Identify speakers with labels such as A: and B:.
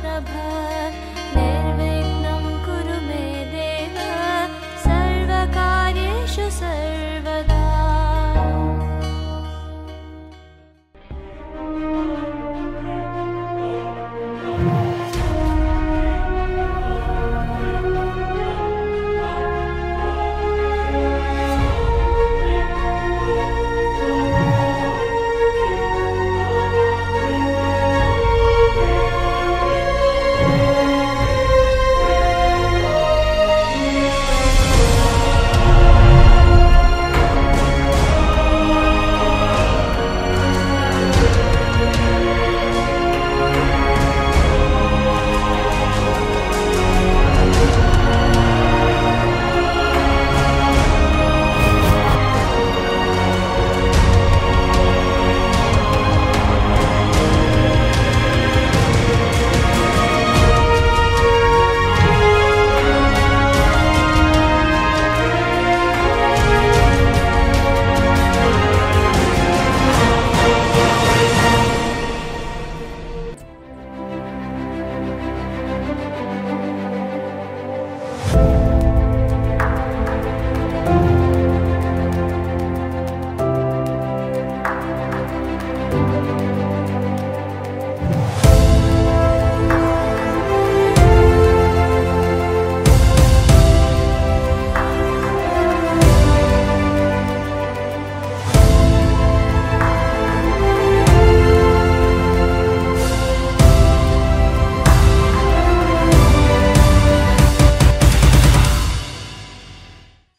A: Prabha